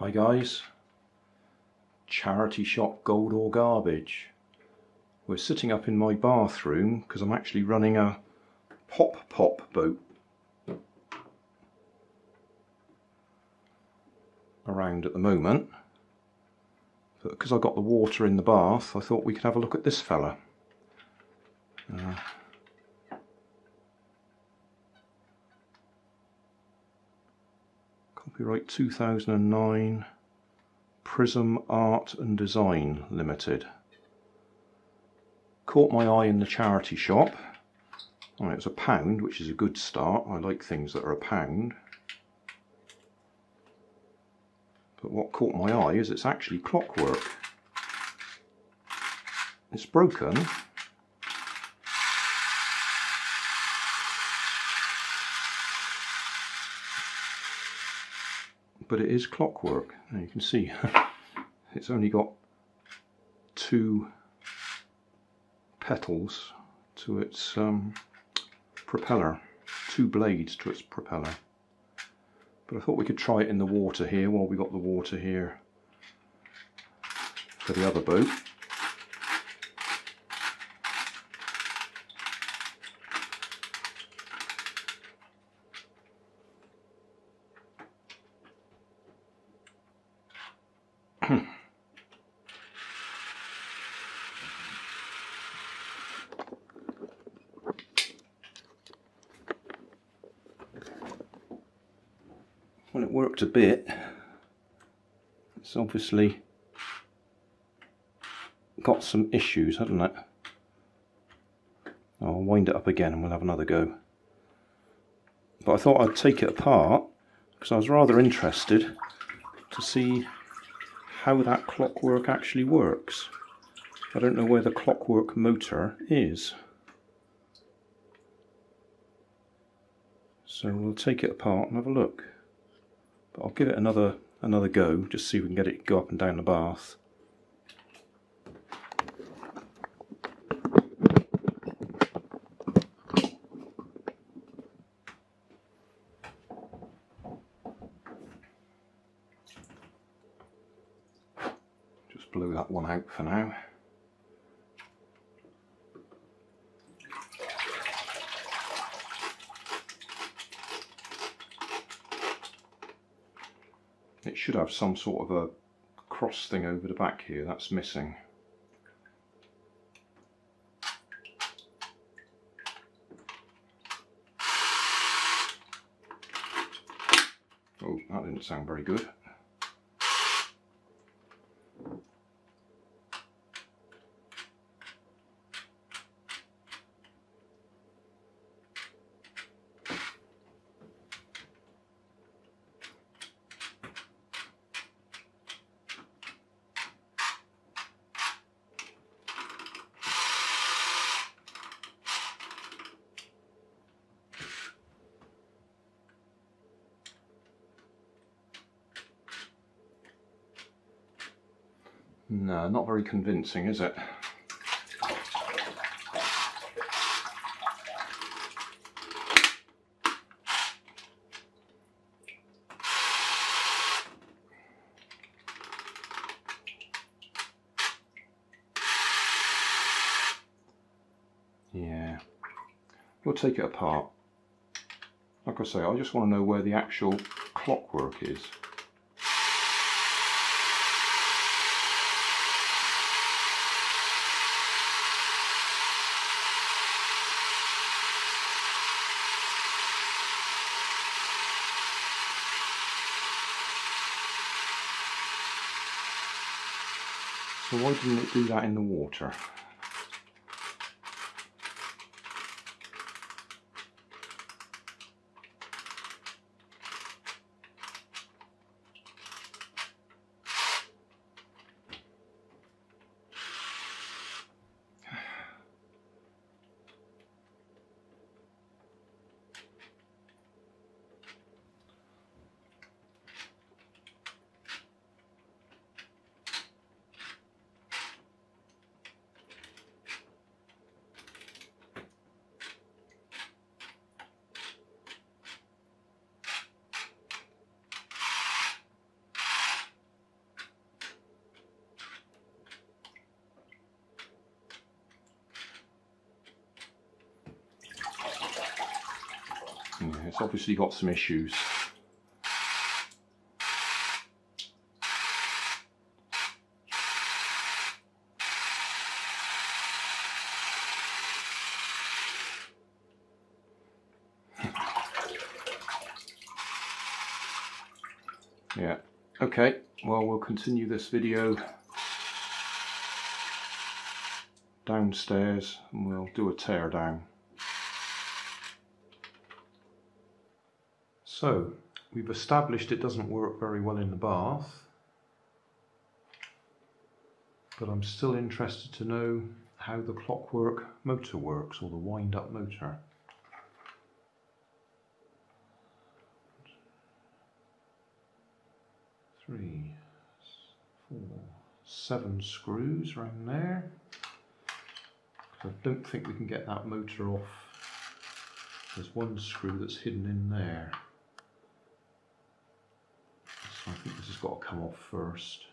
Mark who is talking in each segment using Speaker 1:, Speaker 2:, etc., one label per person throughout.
Speaker 1: Hi guys, charity shop gold or garbage. We're sitting up in my bathroom because I'm actually running a pop pop boat around at the moment. But because I got the water in the bath, I thought we could have a look at this fella. Uh, Copyright 2009 Prism Art and Design Limited. Caught my eye in the charity shop. it was a pound, which is a good start. I like things that are a pound. But what caught my eye is it's actually clockwork. It's broken, but it is clockwork. Now you can see it's only got two petals to its um, propeller, two blades to its propeller. But I thought we could try it in the water here while we got the water here for the other boat. well it a bit. It's obviously got some issues hasn't it? I'll wind it up again and we'll have another go. But I thought I'd take it apart because I was rather interested to see how that clockwork actually works. I don't know where the clockwork motor is. So we'll take it apart and have a look but I'll give it another another go, just see if we can get it to go up and down the bath. Just blow that one out for now. It should have some sort of a cross thing over the back here, that's missing. Oh, that didn't sound very good. No, not very convincing, is it? Yeah, we'll take it apart. Like I say, I just want to know where the actual clockwork is. So why didn't it do that in the water? It's obviously got some issues. yeah, okay, well we'll continue this video downstairs and we'll do a tear So we've established it doesn't work very well in the bath but I'm still interested to know how the clockwork motor works or the wind up motor. Three, four, seven screws around there. I don't think we can get that motor off. There's one screw that's hidden in there. I think this has got to come off first.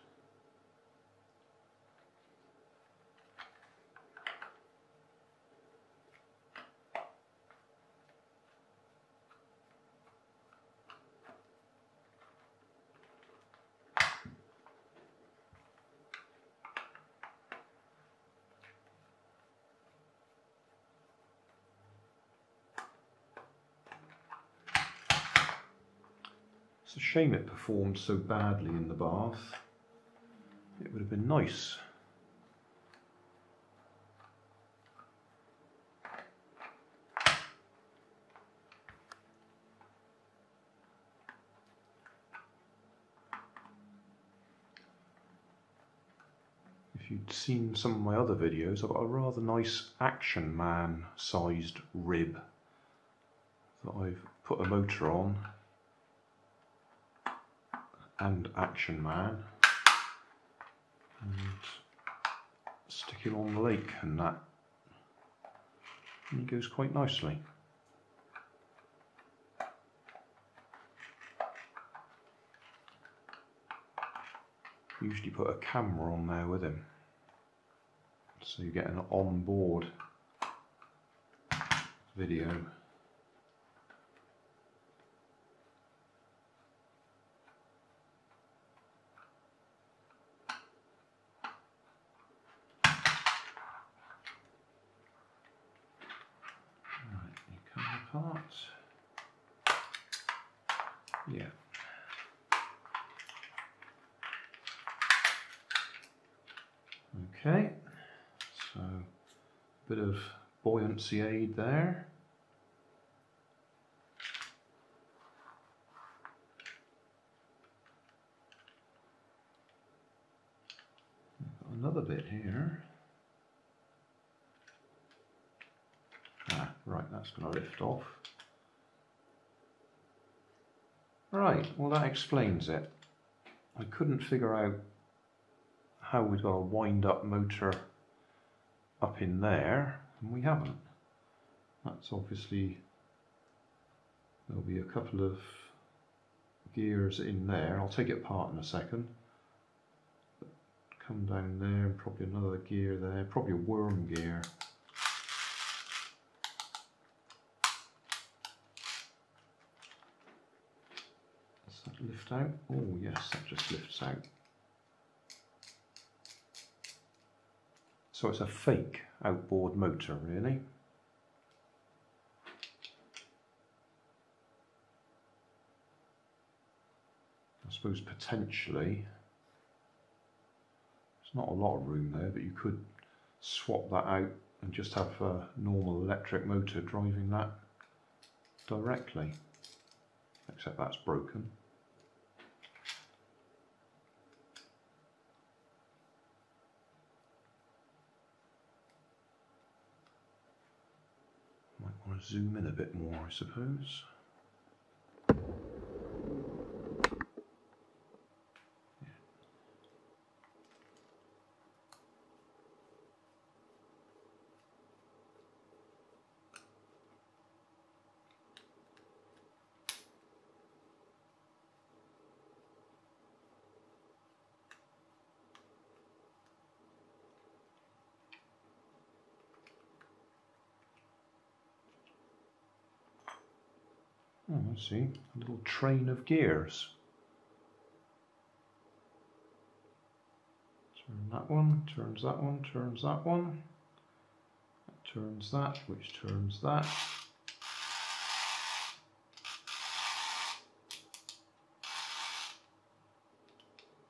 Speaker 1: A shame it performed so badly in the bath. It would have been nice. If you'd seen some of my other videos, I've got a rather nice Action Man sized rib that I've put a motor on and Action Man and stick him on the lake and that and he goes quite nicely. Usually put a camera on there with him so you get an on-board video. Yeah. Okay, so a bit of buoyancy aid there. another bit here. Ah, right, that's going to lift off. Right, well that explains it. I couldn't figure out how we've got a wind-up motor up in there, and we haven't. That's obviously, there'll be a couple of gears in there. I'll take it apart in a second. Come down there, and probably another gear there, probably a worm gear. Lift out? Oh yes, that just lifts out. So it's a fake outboard motor really. I suppose potentially there's not a lot of room there but you could swap that out and just have a normal electric motor driving that directly except that's broken. Zoom in a bit more, I suppose. Oh, I see. A little train of gears. Turn that one, turns that one, turns that one. That turns that, which turns that.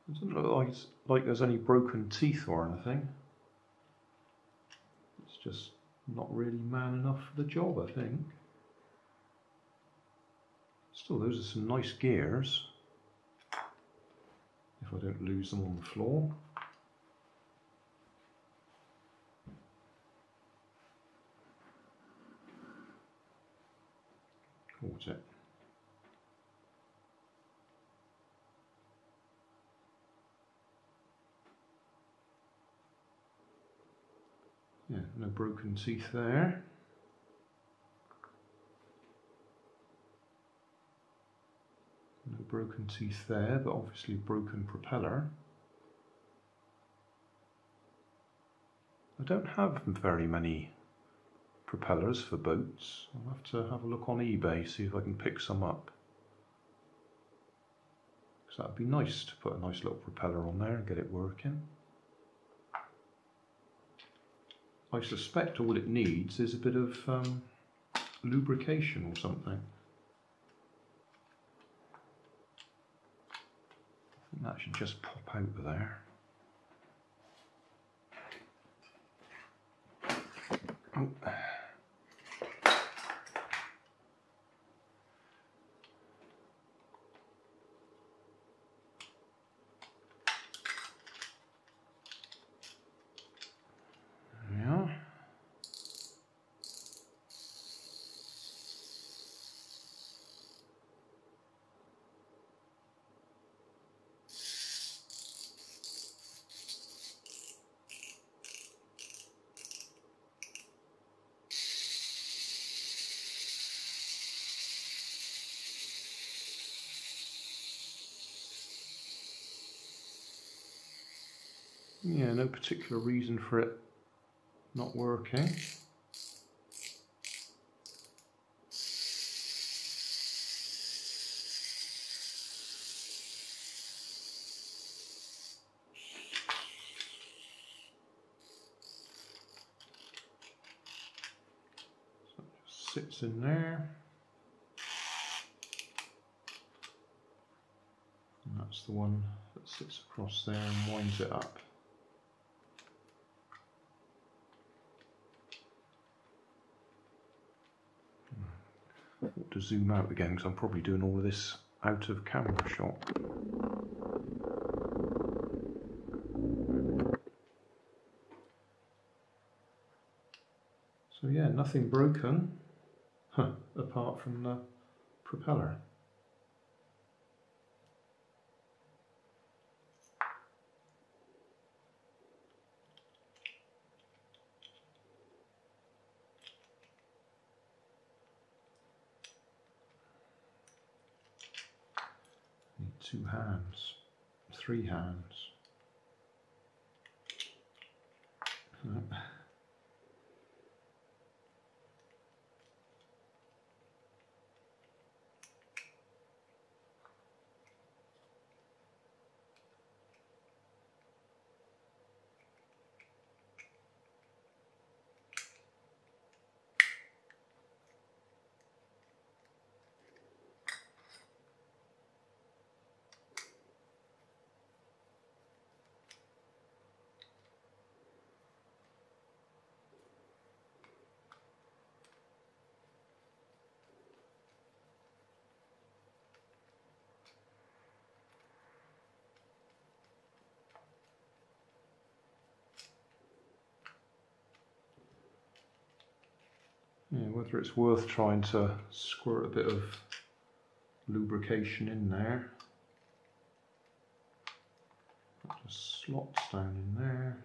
Speaker 1: It doesn't look like, like there's any broken teeth or anything. It's just not really man enough for the job, I think. Still, those are some nice gears. If I don't lose them on the floor. Caught it. Yeah, no broken teeth there. No broken teeth there, but obviously broken propeller. I don't have very many propellers for boats. I'll have to have a look on eBay, see if I can pick some up. Because that'd be nice to put a nice little propeller on there and get it working. I suspect all it needs is a bit of um, lubrication or something. That should just pop out of there. Oh. Yeah, no particular reason for it not working. Sits in there. And that's the one that sits across there and winds it up. To zoom out again because I'm probably doing all of this out of camera shot. So yeah, nothing broken, huh, apart from the propeller. two hands, three hands. Yeah, whether it's worth trying to squirt a bit of lubrication in there. That just slots down in there.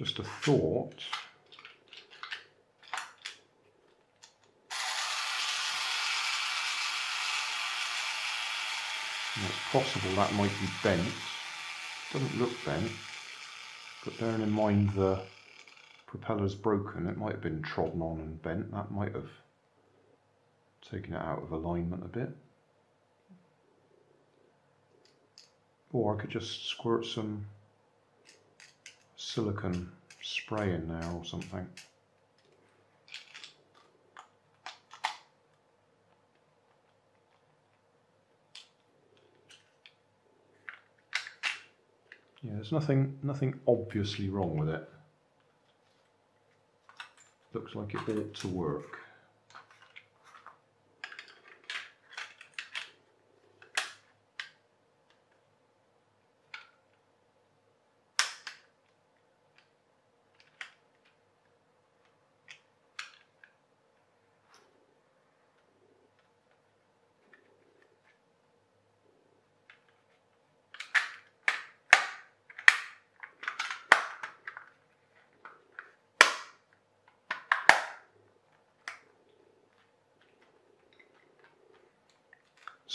Speaker 1: Just a thought. And it's possible that might be bent. Doesn't look bent, but bearing in mind the propeller's broken, it might have been trodden on and bent. That might have taken it out of alignment a bit. Or I could just squirt some silicone spray in there or something. Yeah, there's nothing nothing obviously wrong with it. Looks like it ought to work.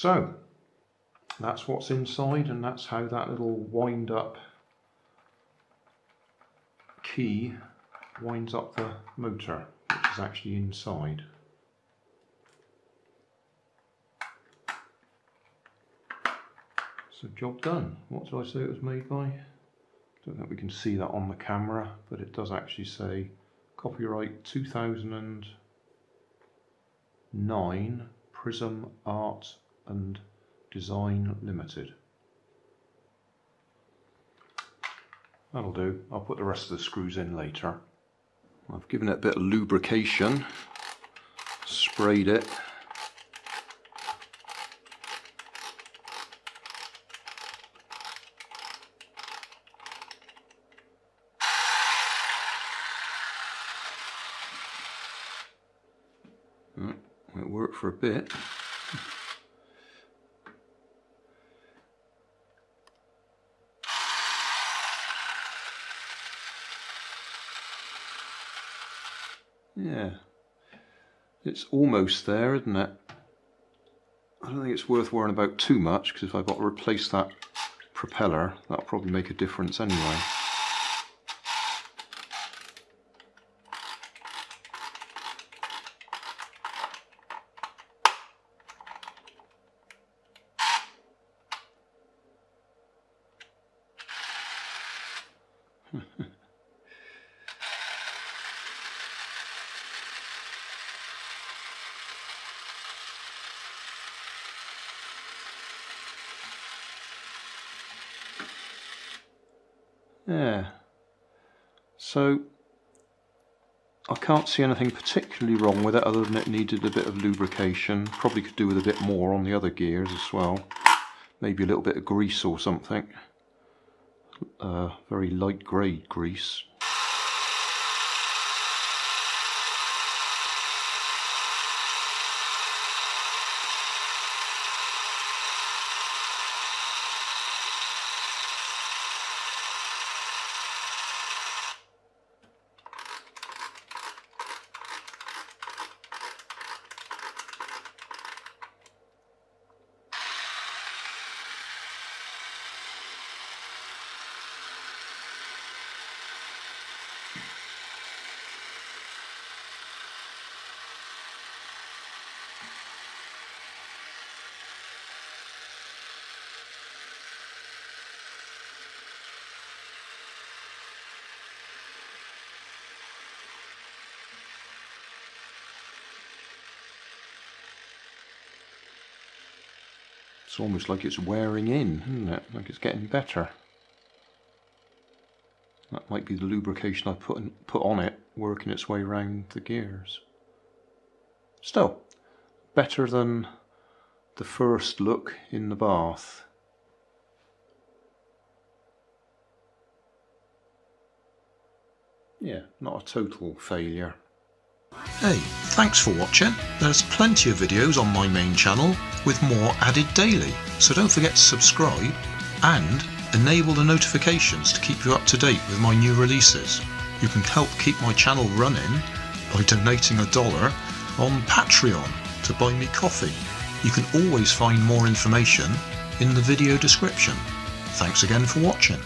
Speaker 1: So that's what's inside and that's how that little wind up key winds up the motor which is actually inside. So job done. What did I say it was made by? I don't think we can see that on the camera but it does actually say copyright 2009 Prism Art and Design Limited. That'll do. I'll put the rest of the screws in later. I've given it a bit of lubrication, sprayed it. Hmm, it worked for a bit. Yeah, it's almost there, isn't it? I don't think it's worth worrying about too much because if I've got to replace that propeller, that'll probably make a difference anyway. Yeah. So I can't see anything particularly wrong with it other than it needed a bit of lubrication. Probably could do with a bit more on the other gears as well. Maybe a little bit of grease or something. Uh, very light grade grease. It's almost like it's wearing in, isn't it? Like it's getting better. That might be the lubrication I put in, put on it working its way around the gears. Still, better than the first look in the bath. Yeah, not a total failure.
Speaker 2: Hey, thanks for watching. There's plenty of videos on my main channel with more added daily, so don't forget to subscribe and enable the notifications to keep you up to date with my new releases. You can help keep my channel running by donating a dollar on Patreon to buy me coffee. You can always find more information in the video description. Thanks again for watching.